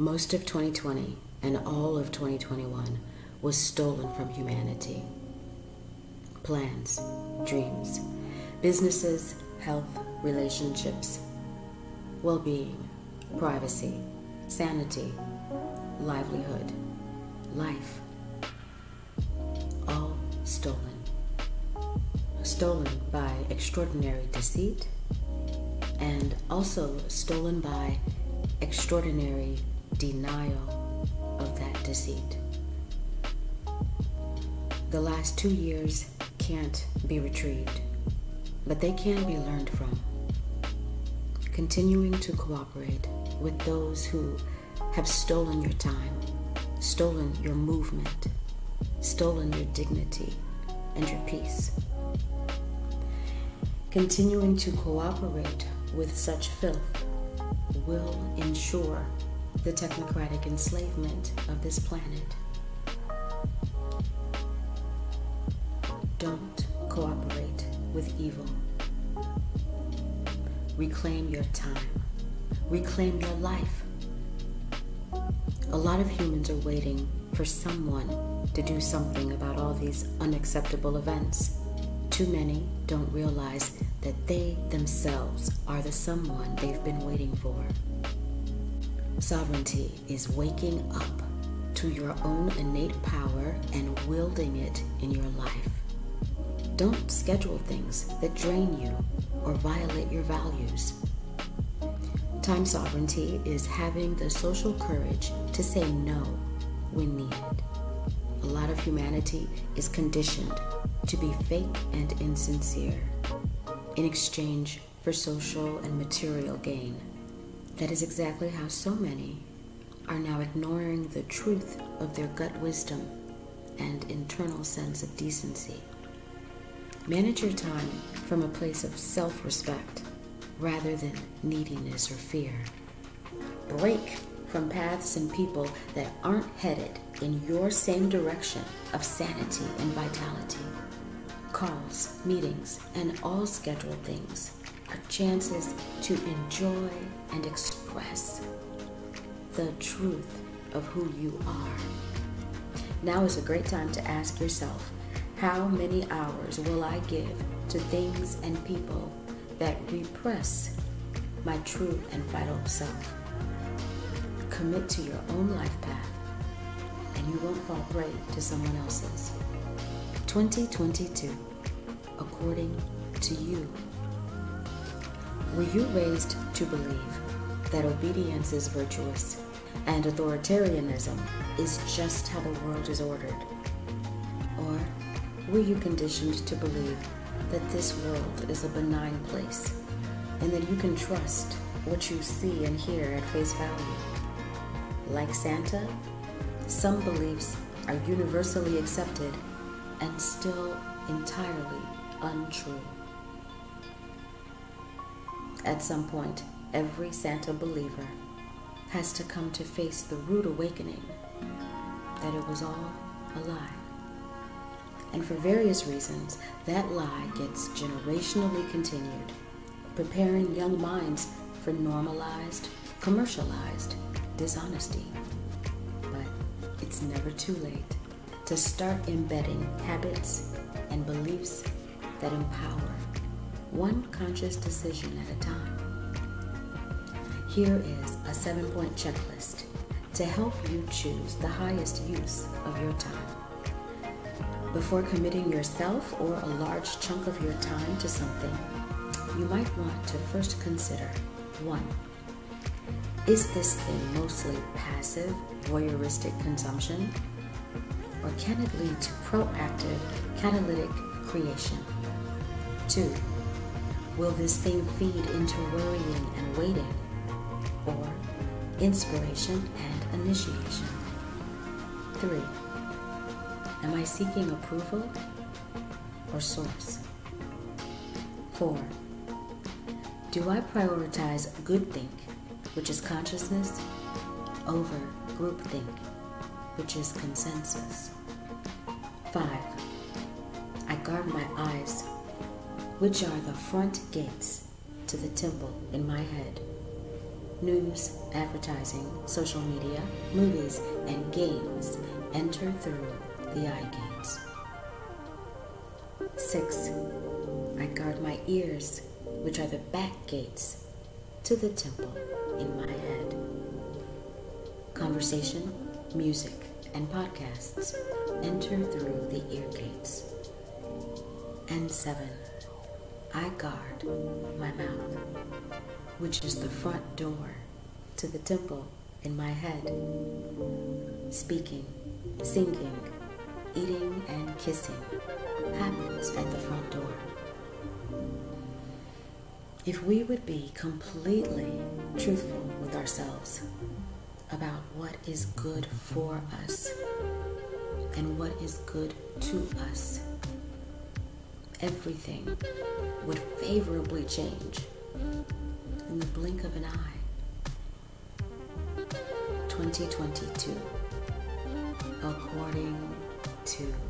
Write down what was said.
Most of 2020 and all of 2021 was stolen from humanity. Plans, dreams, businesses, health, relationships, well being, privacy, sanity, livelihood, life. All stolen. Stolen by extraordinary deceit and also stolen by extraordinary denial of that deceit. The last two years can't be retrieved, but they can be learned from. Continuing to cooperate with those who have stolen your time, stolen your movement, stolen your dignity and your peace. Continuing to cooperate with such filth will ensure the technocratic enslavement of this planet. Don't cooperate with evil. Reclaim your time. Reclaim your life. A lot of humans are waiting for someone to do something about all these unacceptable events. Too many don't realize that they themselves are the someone they've been waiting for. Sovereignty is waking up to your own innate power and wielding it in your life. Don't schedule things that drain you or violate your values. Time sovereignty is having the social courage to say no when needed. A lot of humanity is conditioned to be fake and insincere in exchange for social and material gain. That is exactly how so many are now ignoring the truth of their gut wisdom and internal sense of decency. Manage your time from a place of self respect rather than neediness or fear. Break from paths and people that aren't headed in your same direction of sanity and vitality. Calls, meetings, and all scheduled things are chances to enjoy and express the truth of who you are. Now is a great time to ask yourself how many hours will I give to things and people that repress my true and vital self? Commit to your own life path, and you won't fall prey to someone else's. 2022, according to you. Were you raised to believe that obedience is virtuous and authoritarianism is just how the world is ordered? Or were you conditioned to believe that this world is a benign place and that you can trust what you see and hear at face value? Like Santa, some beliefs are universally accepted and still entirely untrue. At some point, every Santa believer has to come to face the rude awakening that it was all a lie. And for various reasons, that lie gets generationally continued, preparing young minds for normalized, commercialized dishonesty. But it's never too late to start embedding habits and beliefs that empower one conscious decision at a time. Here is a seven point checklist to help you choose the highest use of your time. Before committing yourself or a large chunk of your time to something, you might want to first consider 1. Is this thing mostly passive, voyeuristic consumption? Or can it lead to proactive, catalytic creation? 2. Will this thing feed into worrying and waiting? Or inspiration and initiation? 3. Am I seeking approval or source? 4. Do I prioritize good think, which is consciousness, over groupthink, which is consensus? 5. I guard my eyes, which are the front gates to the temple in my head. news, advertising, social media, movies, and games enter through the eye gates. Six, I guard my ears, which are the back gates to the temple in my head. Conversation, music, and podcasts enter through the ear gates. And seven, I guard my mouth, which is the front door to the temple in my head. Speaking, singing, eating, and kissing happens at the front door. If we would be completely truthful with ourselves about what is good for us and what is good to us, everything would favorably change in the blink of an eye. 2022, according to.